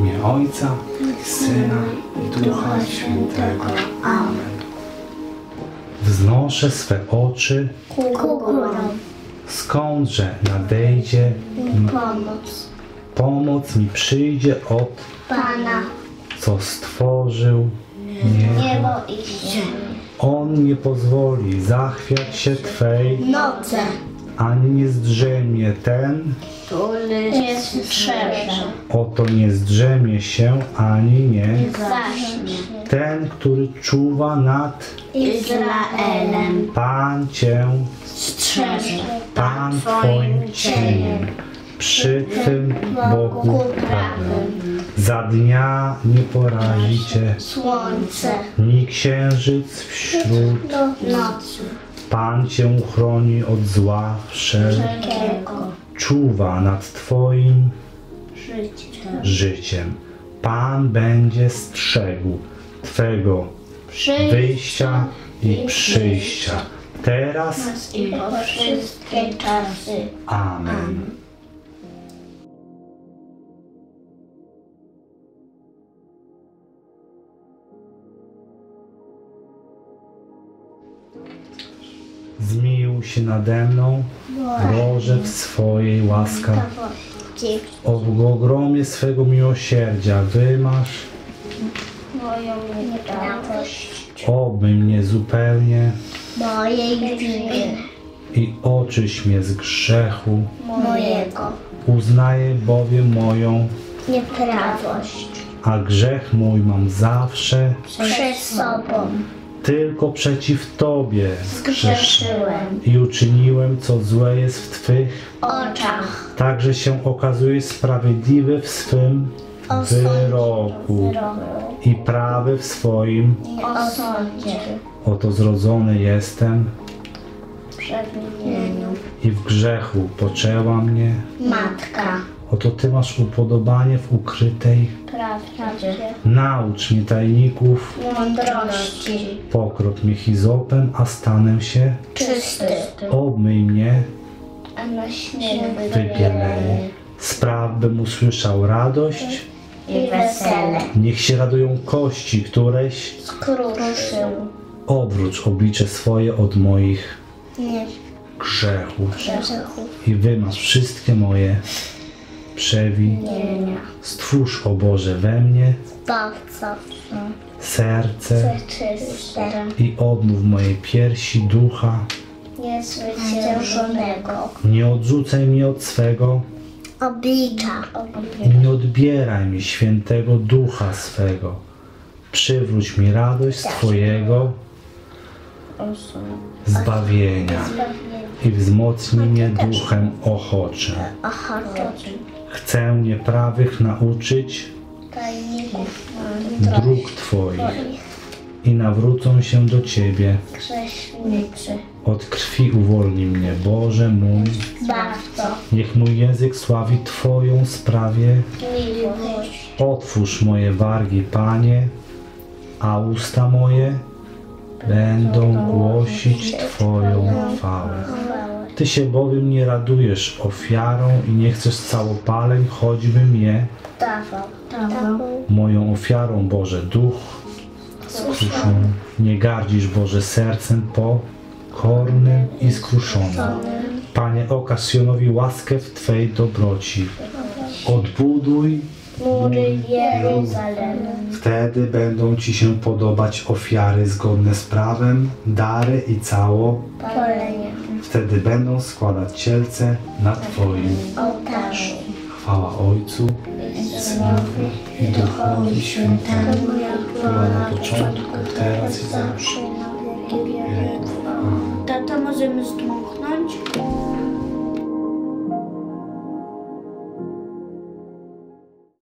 Imię Ojca i Syna i Ducha Świętego. Amen. Wznoszę swe oczy, ku górą skądże nadejdzie mi pomoc pomoc mi przyjdzie od Pana, co stworzył niebo. niebo i ziemię. On nie pozwoli zachwiać się Twej, Noce, ani nie zdrzemie ten, który nie strzeże, oto nie zdrzemie się, ani nie zaśnie. ten, który czuwa nad Izraelem. Pan Cię, Strzeże. Pan Twoim cieniem, przy Twym boku prawym. Za dnia nie porazi Cię, słońce. Ni księżyc wśród. do nocy Pan Cię uchroni od zła wszelkiego. Czuwa nad Twoim życia. życiem. Pan będzie strzegł Twego wyjścia i przyjścia. Teraz i po wszystkie czasy. Amen. Zmiłuj się nade mną, Boże, w swojej łaska. O ogromie swego miłosierdzia. Wymasz, Moją nieprawość oby mnie zupełnie. Mojej winy. I oczyś mnie z grzechu. mojego. Uznaję bowiem moją, nieprawość. A grzech mój mam zawsze przed sobą tylko przeciw Tobie zgrzeszyłem. i uczyniłem, co złe jest w Twych, oczach. Także się okazuje sprawiedliwy w swym wyroku i prawy w swoim. i o sądzie. Oto zrodzony jestem przewinieniu i w grzechu poczęła mnie. matka Oto Ty masz upodobanie w ukrytej. prawdzie. Naucz mnie tajników, mądrości. Pokrop mnie hizopem, a stanę się. czysty. Obmyj mnie. A na śnieg wybielenie. Spraw bym usłyszał radość, i wesele. Niech się radują kości, któreś. Skruszył. Odwróć oblicze swoje od moich nie. grzechów. Grzechów. I wymasz wszystkie moje przewinienia. Stwórz, o Boże, we mnie serce czyste i odmów mojej piersi ducha. niezwyciężonego Nie odrzucaj mnie od swego. Oblicza. I nie odbieraj mi świętego ducha swego. Przywróć mi radość z Twojego zbawienia i wzmocnij mnie duchem ochoczym. Chcę nieprawych nauczyć tajników dróg Twoich i nawrócą się do Ciebie. grzesznicy Od krwi uwolnij mnie, Boże mój. Niech mój język sławi Twoją sprawie. miłość Otwórz moje wargi, Panie, a usta moje będą głosić Twoją chwałę. Ty się bowiem nie radujesz ofiarą i nie chcesz całopaleń, choćbym je dawał dawał moją ofiarą, Boże, duch skruszony. Nie gardzisz, Boże, sercem pokornym i skruszonym. Panie, okaż Sionowi łaskę w Twej dobroci. Odbuduj mury Jeruzalemu Wtedy będą Ci się podobać ofiary zgodne z prawem, dary i cało. polenie Wtedy będą składać cielce na Twoim. ołtarzu Chwała Ojcu Synowi i Duchowi Świętemu, była na początku, teraz i zawsze. Tato, możemy zdmuchnąć?